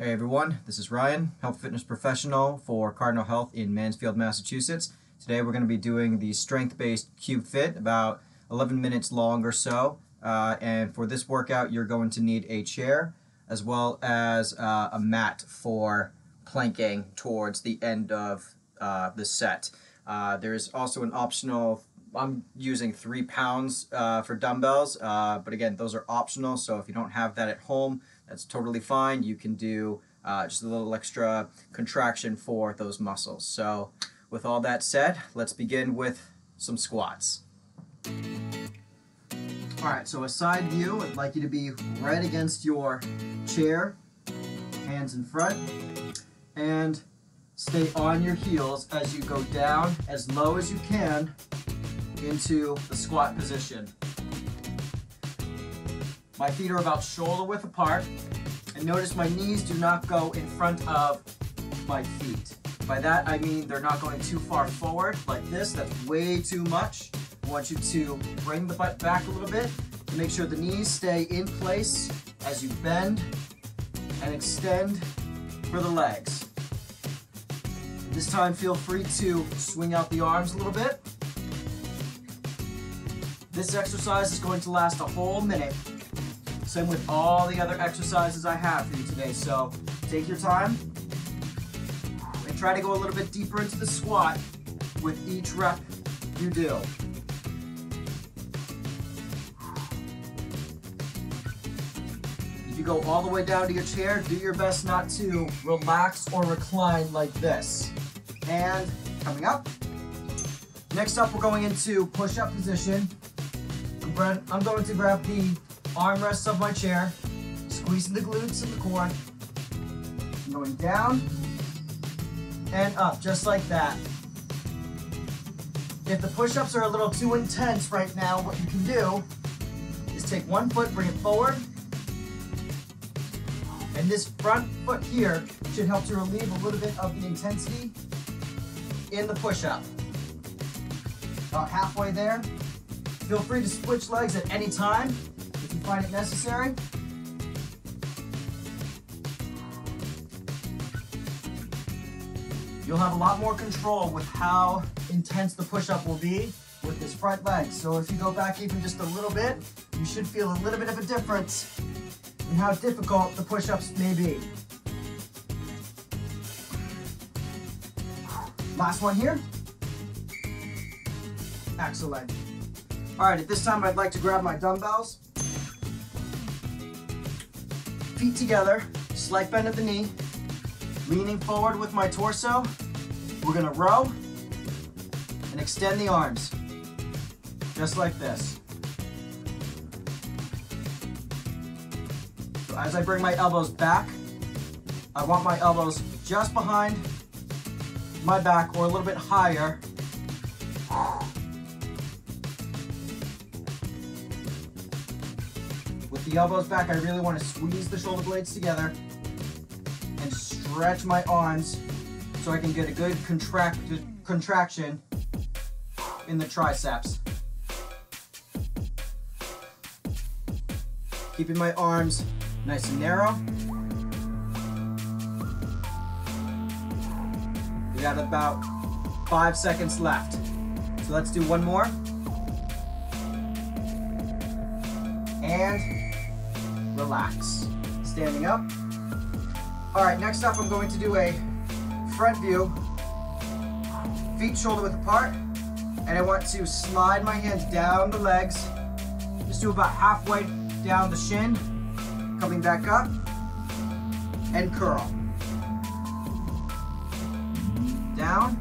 Hey everyone, this is Ryan, health fitness professional for Cardinal Health in Mansfield, Massachusetts. Today we're going to be doing the strength-based cube fit, about 11 minutes long or so. Uh, and for this workout, you're going to need a chair as well as uh, a mat for planking towards the end of uh, the set. Uh, there's also an optional I'm using three pounds uh, for dumbbells, uh, but again, those are optional. So if you don't have that at home, that's totally fine. You can do uh, just a little extra contraction for those muscles. So with all that said, let's begin with some squats. All right, so a side view, I'd like you to be right against your chair, hands in front, and stay on your heels as you go down as low as you can into the squat position. My feet are about shoulder width apart, and notice my knees do not go in front of my feet. By that I mean they're not going too far forward like this, that's way too much. I want you to bring the butt back a little bit to make sure the knees stay in place as you bend and extend for the legs. This time feel free to swing out the arms a little bit. This exercise is going to last a whole minute. Same with all the other exercises I have for you today. So take your time and try to go a little bit deeper into the squat with each rep you do. If you go all the way down to your chair, do your best not to relax or recline like this. And coming up. Next up, we're going into push-up position. I'm going to grab the armrests of my chair, squeezing the glutes and the core, going down and up, just like that. If the push-ups are a little too intense right now, what you can do is take one foot, bring it forward, and this front foot here should help to relieve a little bit of the intensity in the push-up. About halfway there, Feel free to switch legs at any time find it necessary. You'll have a lot more control with how intense the push-up will be with this front leg. So if you go back even just a little bit, you should feel a little bit of a difference in how difficult the push-ups may be. Last one here. Excellent. All right, at this time I'd like to grab my dumbbells. Feet together, slight bend at the knee, leaning forward with my torso. We're gonna row and extend the arms, just like this. So as I bring my elbows back, I want my elbows just behind my back or a little bit higher the elbows back, I really want to squeeze the shoulder blades together and stretch my arms so I can get a good contract contraction in the triceps. Keeping my arms nice and narrow. We got about five seconds left. So let's do one more. And relax. Standing up. All right, next up I'm going to do a front view, feet shoulder width apart, and I want to slide my hands down the legs, just do about halfway down the shin, coming back up, and curl. Down,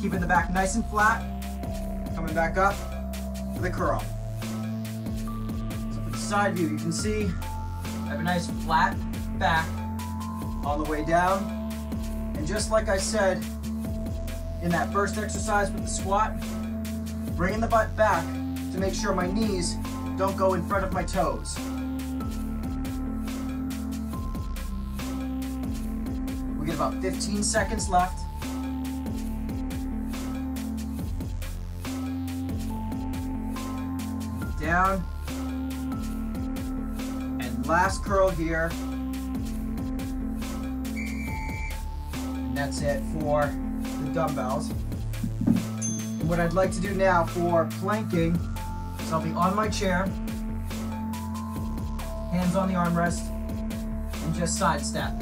keeping the back nice and flat, coming back up for the curl side view, you can see I have a nice flat back on the way down. And just like I said in that first exercise with the squat, bringing the butt back to make sure my knees don't go in front of my toes. We get about 15 seconds left. Down, last curl here. And that's it for the dumbbells. And what I'd like to do now for planking is I'll be on my chair, hands on the armrest, and just side step.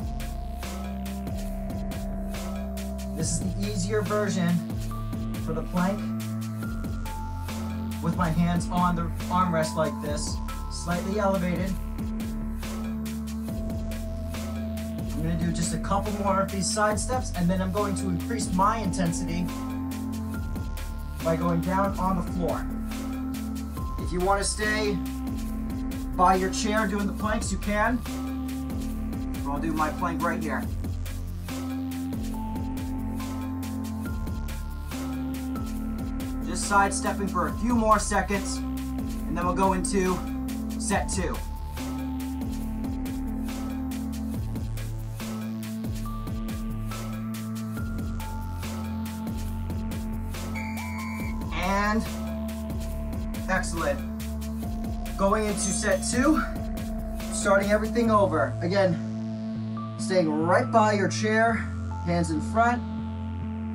This is the easier version for the plank with my hands on the armrest like this, slightly elevated. I'm gonna do just a couple more of these side steps and then I'm going to increase my intensity by going down on the floor. If you wanna stay by your chair doing the planks, you can. I'll do my plank right here. Just sidestepping for a few more seconds, and then we'll go into set two. Going into set two, starting everything over. Again, staying right by your chair, hands in front,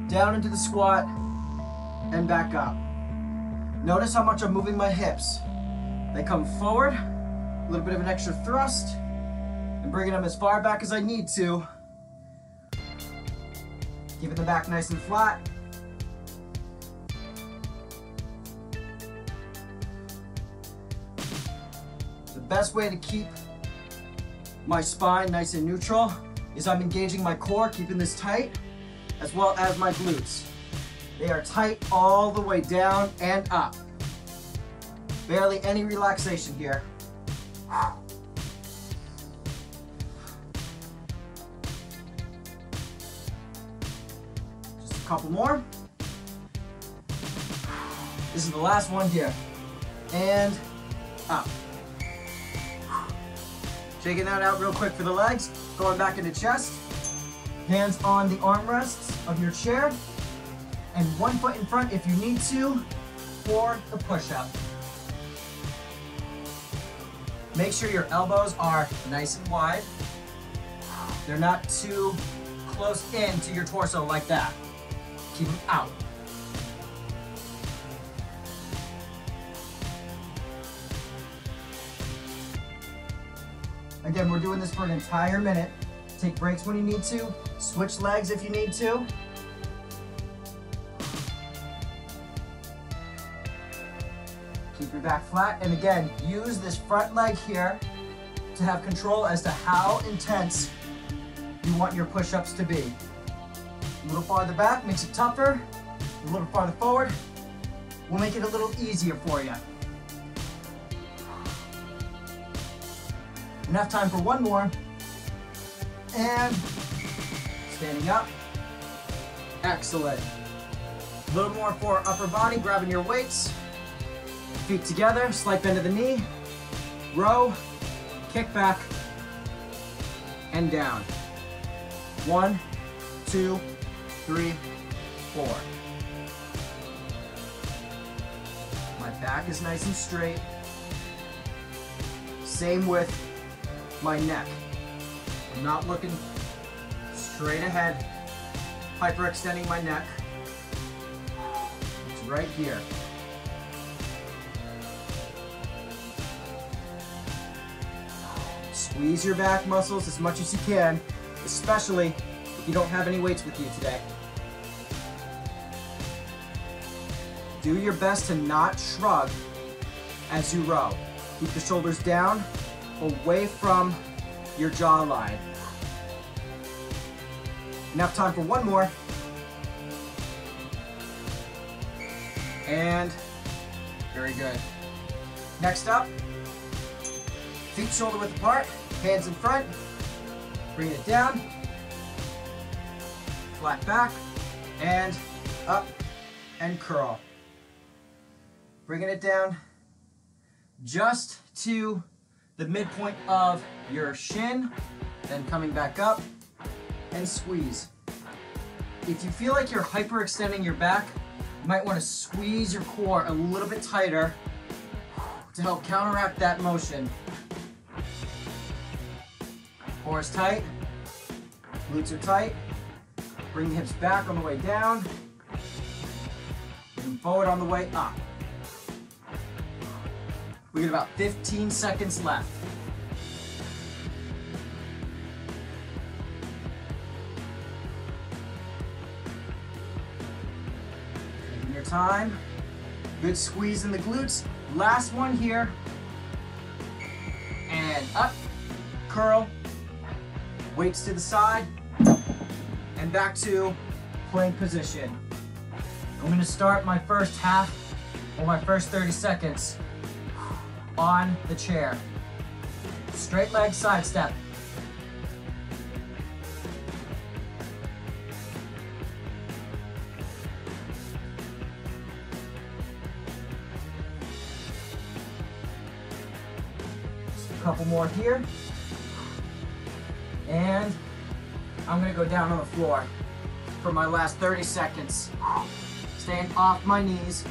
down into the squat, and back up. Notice how much I'm moving my hips. They come forward, a little bit of an extra thrust, and bringing them as far back as I need to. Keeping the back nice and flat. Best way to keep my spine nice and neutral is I'm engaging my core, keeping this tight, as well as my glutes. They are tight all the way down and up. Barely any relaxation here. Just a couple more. This is the last one here. And up. Shaking that out real quick for the legs. Going back into chest. Hands on the armrests of your chair. And one foot in front if you need to for the push-up. Make sure your elbows are nice and wide. They're not too close in to your torso like that. Keep them out. Again, we're doing this for an entire minute. Take breaks when you need to. Switch legs if you need to. Keep your back flat. And again, use this front leg here to have control as to how intense you want your push-ups to be. A little farther back makes it tougher. A little farther forward will make it a little easier for you. Enough time for one more. And standing up. Excellent. A little more for upper body, grabbing your weights. Feet together, slight bend of the knee. Row, kick back, and down. One, two, three, four. My back is nice and straight. Same with my neck. I'm not looking straight ahead, hyperextending my neck. It's right here. Squeeze your back muscles as much as you can, especially if you don't have any weights with you today. Do your best to not shrug as you row. Keep the shoulders down, away from your jawline. Enough time for one more. And very good. Next up, feet shoulder width apart, hands in front. Bring it down. Flat back and up and curl. Bringing it down just to the midpoint of your shin, then coming back up and squeeze. If you feel like you're hyperextending your back, you might want to squeeze your core a little bit tighter to help counteract that motion. Core is tight, glutes are tight, Bring the hips back on the way down. And forward on the way up. We got about 15 seconds left. Taking your time. Good squeeze in the glutes. Last one here. And up, curl, weights to the side, and back to plank position. I'm gonna start my first half or my first 30 seconds on the chair. Straight leg side step. Just a couple more here. And I'm gonna go down on the floor for my last 30 seconds. Staying off my knees,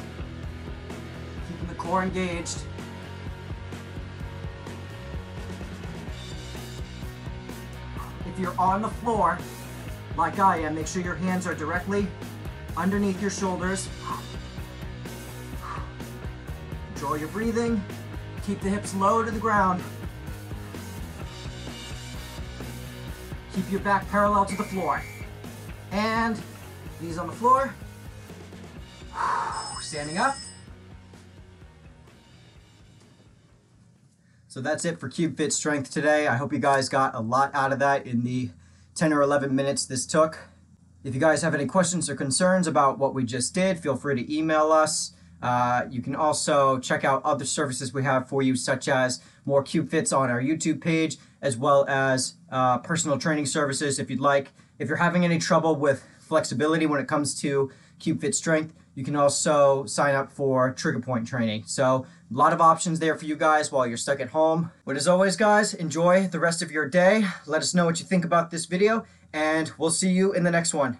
keeping the core engaged. If you're on the floor, like I am, make sure your hands are directly underneath your shoulders. Control your breathing. Keep the hips low to the ground. Keep your back parallel to the floor. And knees on the floor. Standing up. So that's it for Cube Fit Strength today. I hope you guys got a lot out of that in the 10 or 11 minutes this took. If you guys have any questions or concerns about what we just did, feel free to email us. Uh, you can also check out other services we have for you, such as more Cube Fits on our YouTube page, as well as uh, personal training services if you'd like. If you're having any trouble with flexibility when it comes to Cube Fit Strength, you can also sign up for trigger point training. So a lot of options there for you guys while you're stuck at home. But as always, guys, enjoy the rest of your day. Let us know what you think about this video, and we'll see you in the next one.